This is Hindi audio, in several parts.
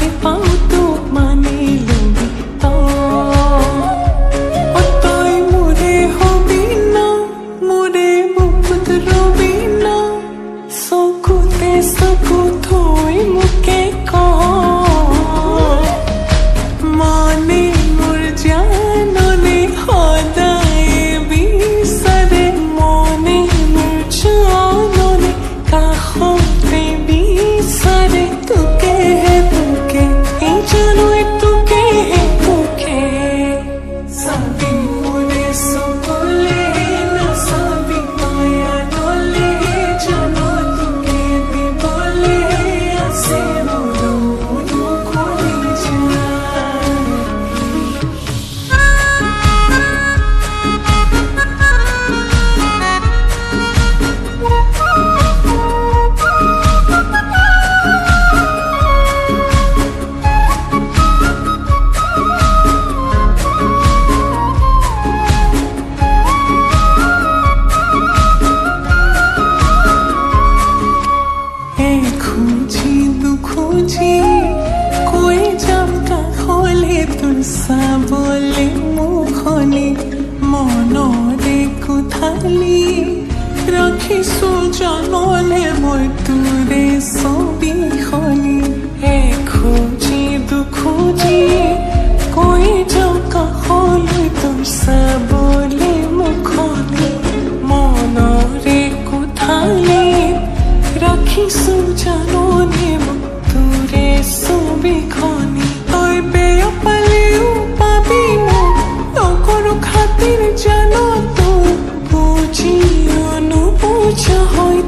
be fun. खोजी तू खोजी, कोई जबका खोले तुलसा बोले मुँह खोले মনরে কোথালি রাখিছো জানলে মই খনি তই পেয় পাবি নকৰো খাতিৰ জান তো বুজি অনুবুজা হৈ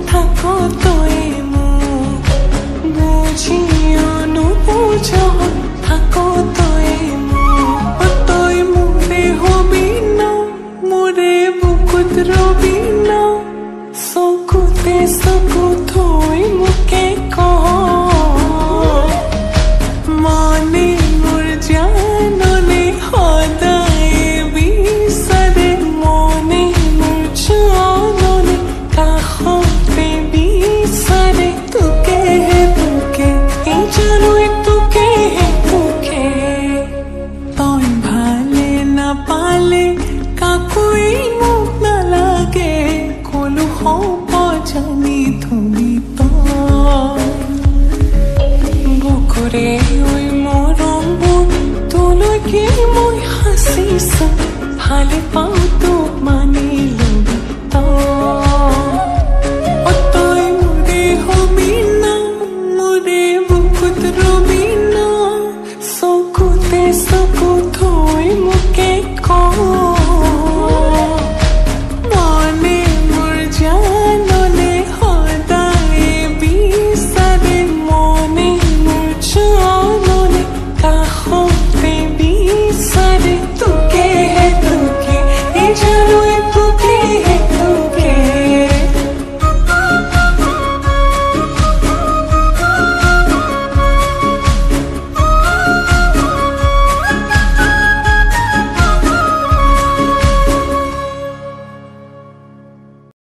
सा भाले पाऊँ तो